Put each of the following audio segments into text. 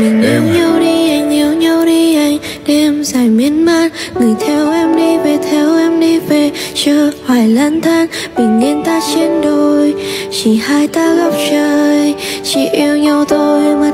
mình yêu nhau đi anh yêu nhau đi anh đêm dài miên man. Người theo em đi về theo em đi về chưa hoài lang thang bình yên ta trên đôi chỉ hai ta góc trời. Chỉ yêu nhau thôi mà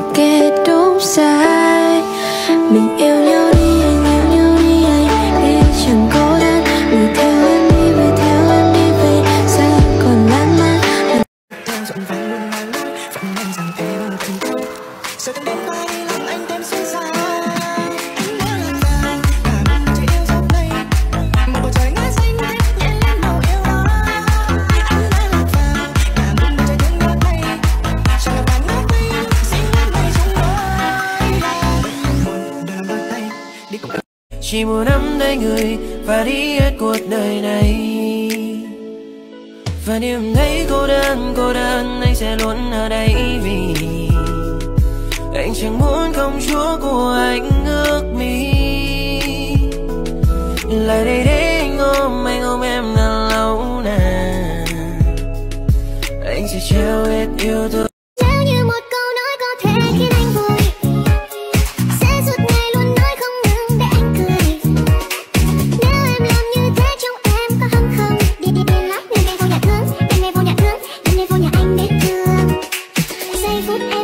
chỉ muốn nắm tay người và đi hết cuộc đời này. Và niềm thấy cô đơn cô đơn, anh sẽ luôn ở đây vì anh chẳng muốn công chúa của anh ước mi lại đây để anh ôm anh ôm em là lâu nè. Anh sẽ trao hết yêu thương.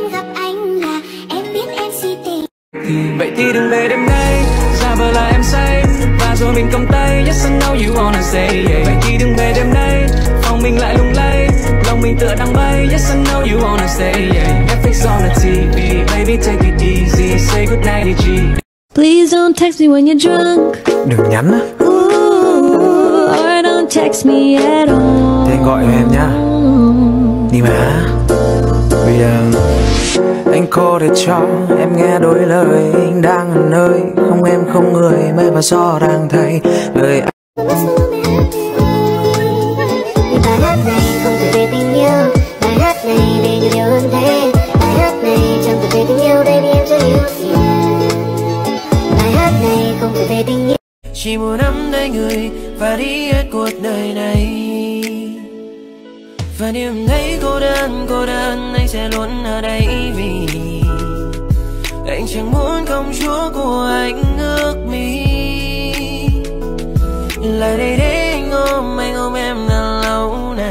Em gặp anh là em biết em si tình. Vậy thì đừng về đêm nay Giả vờ là em say Và rồi mình cầm tay Yes I know you wanna say yeah. Vậy thì đừng về đêm nay Phòng mình lại lung lay Lòng mình tựa đang bay Yes I know you wanna say yeah. Netflix on the TV Baby take it easy Say goodnight đi G. Please don't text me when you're drunk. Đừng nhắn á. Ooh, Or don't text me at all. Thế anh gọi em nhá. Đi mà. Bây giờ anh cô để cho em nghe đôi lời anh đang ở nơi. Không em không người mê và gió đang thay. Lời anh bài hát này không phải về tình yêu Bài hát này về nhiều điều hơn thế Bài hát này chẳng phải về tình yêu Baby em chưa hiểu gì Bài hát này không phải về tình yêu Chỉ muốn nắm tay người Và đi hết cuộc đời này. Và niềm thấy cô đơn cô đơn, Anh sẽ luôn ở đây vì Anh chẳng muốn công chúa của anh ước mi Lại đây để anh ôm anh ôm em là lâu nè.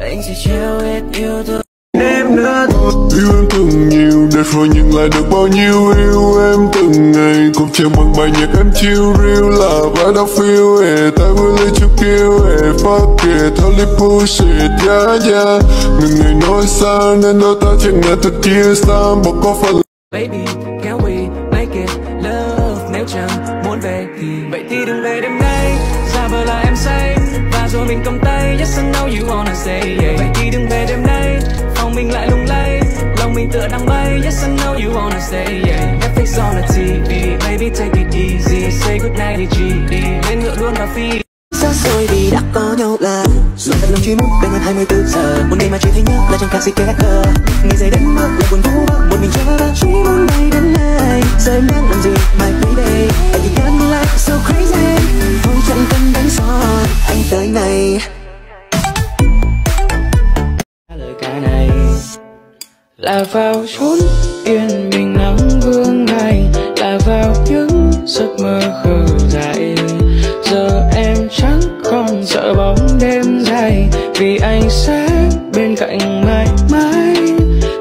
Anh sẽ trao hết yêu thương. Em nữa Yêu em từng nhiều để rồi nhưng lại được bao nhiêu yêu em từng ngày. Cùng chẳng bằng bài nhạc em chill real là I don't feel it. I will let you kill it Fuck it, totally push it, yeah yeah. Người người nói xa nên đôi ta chẳng nghe thật chia xa. Bỏ có phần Baby, can we make it love? Nếu chẳng muốn về thì Vậy thì đừng về đêm nay. Giả vờ là em say Và rồi mình cầm tay. Yes I know you wanna say yeah. Vậy thì đừng về đêm nay. Phòng mình lại lung mình tựa đang bay. Yes, I know you wanna stay, yeah. Netflix on the TV Baby, take it easy. Say goodnight đi G Đi lên ngựa luôn và phi. Xa xôi vì đã có nhau là. Rồi thật lòng chỉ muốn bên hơn 24 giờ. Một ngày mà chỉ thấy nhớ là chẳng khác gì kẻ cờ Ngày dài đến mức là buồn vô vơ Một mình chờ đợi chỉ muốn bay là vào chốn yên bình nắng vương ngày là vào những giấc mơ khờ dại. Giờ em chẳng còn sợ bóng đêm dài, vì anh sẽ bên cạnh mãi mãi.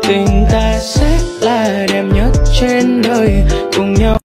Tình ta sẽ là đẹp nhất trên đời, cùng nhau